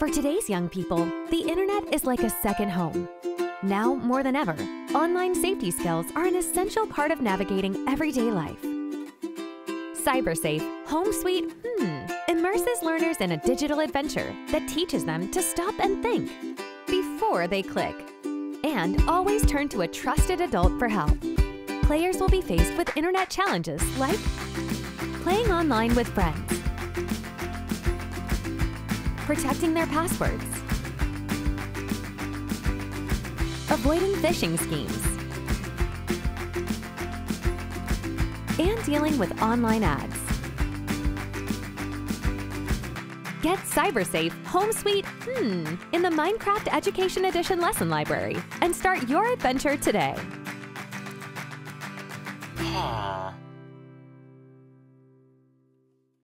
For today's young people, the internet is like a second home. Now more than ever, online safety skills are an essential part of navigating everyday life. CyberSafe Home Sweet Hmm immerses learners in a digital adventure that teaches them to stop and think before they click and always turn to a trusted adult for help. Players will be faced with internet challenges like playing online with friends, protecting their passwords, avoiding phishing schemes, and dealing with online ads. Get CyberSafe Home Sweet Hmm in the Minecraft Education Edition lesson library and start your adventure today.